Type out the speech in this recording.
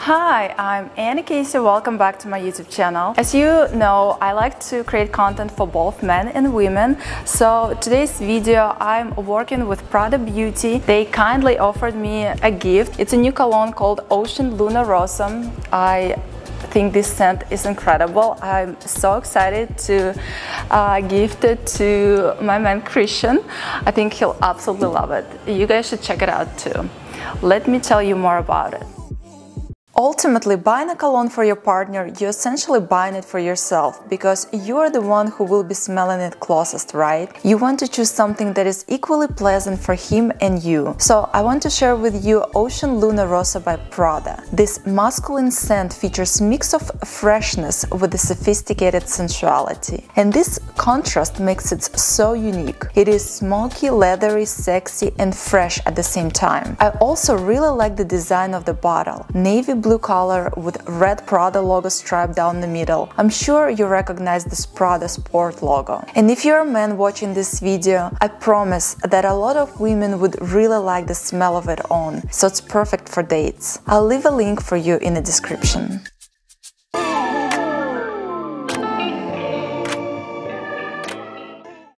Hi, I'm Anna Casey. Welcome back to my YouTube channel. As you know, I like to create content for both men and women. So today's video, I'm working with Prada Beauty. They kindly offered me a gift. It's a new cologne called Ocean Luna Rossa. I think this scent is incredible. I'm so excited to uh, gift it to my man Christian. I think he'll absolutely love it. You guys should check it out too. Let me tell you more about it. Ultimately, buying a cologne for your partner, you're essentially buying it for yourself because you're the one who will be smelling it closest, right? You want to choose something that is equally pleasant for him and you. So I want to share with you Ocean Luna Rossa by Prada. This masculine scent features a mix of freshness with a sophisticated sensuality. And this contrast makes it so unique. It is smoky, leathery, sexy and fresh at the same time. I also really like the design of the bottle. Navy blue blue color with red Prada logo stripe down the middle. I'm sure you recognize this Prada Sport logo. And if you're a man watching this video, I promise that a lot of women would really like the smell of it on, so it's perfect for dates. I'll leave a link for you in the description.